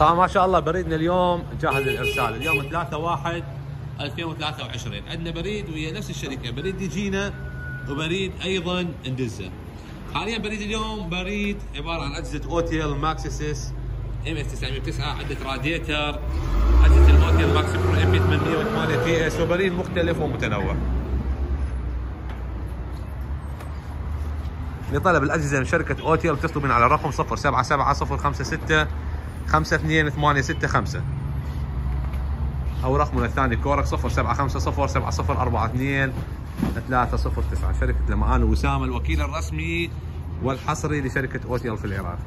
طبعا ما شاء الله بريدنا اليوم جاهز للارسال اليوم 3 1 2023 عندنا بريد ويا نفس الشركة. بريد يجينا وبريد أيضا ندزه. حاليا بريد اليوم بريد عبارة عن أجهزة أوتيل ماكسيس MS 909 عدة راديتر اجهزه الأوتيل ماكس برو MK 808 TS وبريد مختلف ومتنوع. لطلب الأجهزة من شركة أوتيل بتطلب من على رقم 077 52065 أو رقمنا الثاني كورك 075 704 309 شركة لمعان وسام الوكيل الرسمي والحصري لشركة أوتيل في العراق.